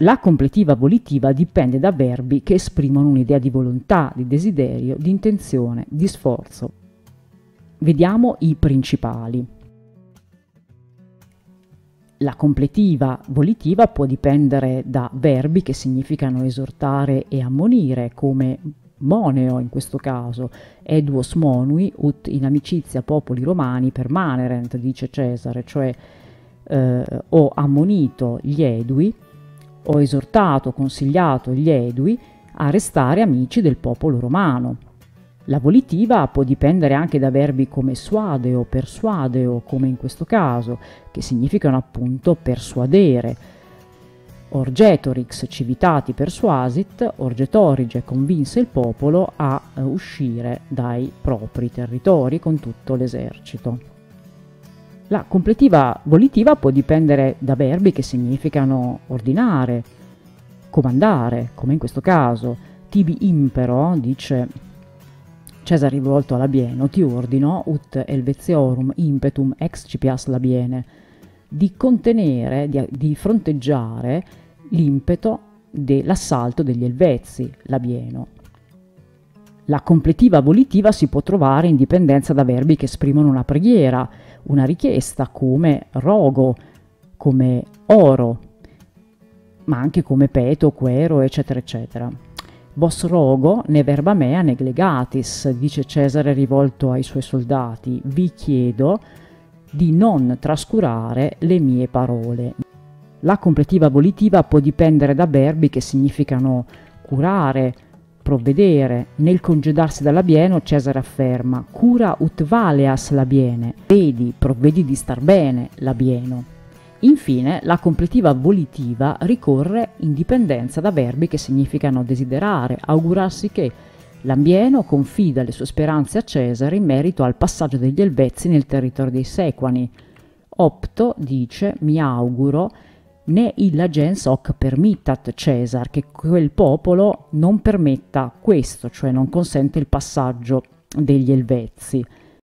La completiva volitiva dipende da verbi che esprimono un'idea di volontà, di desiderio, di intenzione, di sforzo. Vediamo i principali. La completiva volitiva può dipendere da verbi che significano esortare e ammonire, come moneo in questo caso, eduos monui ut in amicizia popoli romani permanerent, dice Cesare, cioè eh, ho ammonito gli edui, ho esortato, consigliato gli edui a restare amici del popolo romano. La volitiva può dipendere anche da verbi come suadeo, persuadeo, come in questo caso, che significano appunto persuadere. Orgetorix civitati persuasit, orgetorige convinse il popolo a uh, uscire dai propri territori con tutto l'esercito. La completiva volitiva può dipendere da verbi che significano ordinare, comandare, come in questo caso. Tibi impero, dice Cesare rivolto a Labieno, ti ordino, ut elveziorum impetum excipias Labiene, di contenere, di, di fronteggiare l'impeto dell'assalto degli Elvezi, Labieno. La completiva volitiva si può trovare in dipendenza da verbi che esprimono una preghiera, una richiesta, come rogo, come oro, ma anche come peto, quero, eccetera, eccetera. Vos rogo ne verba mea neglegatis, dice Cesare rivolto ai suoi soldati, vi chiedo di non trascurare le mie parole. La completiva volitiva può dipendere da verbi che significano curare, provvedere. Nel congedarsi dalla bieno Cesare afferma cura ut valeas la biene, vedi, provvedi di star bene la bieno. Infine, la completiva volitiva ricorre in dipendenza da verbi che significano desiderare, augurarsi che. L'Ambieno confida le sue speranze a Cesare in merito al passaggio degli Elvezi nel territorio dei Sequani. Opto dice mi auguro né illa gens hoc permittat Cesar, che quel popolo non permetta questo, cioè non consente il passaggio degli Elvezi.